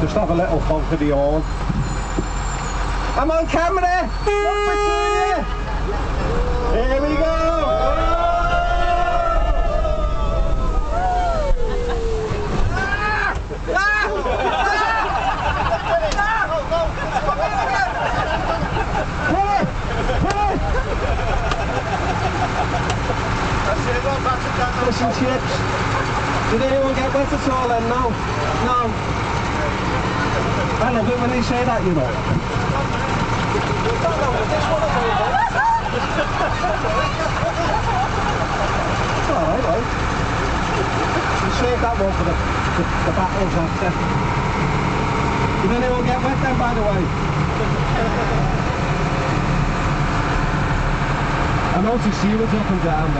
just have a little honk of the horn. I'm on camera! Here we go! And chips. Did anyone get wet at all then? No? No? I love it when they say that, you know. It's alright, right? We save that one for the, the, the battles after. Did anyone get wet then, by the way? I noticed you was up and down there.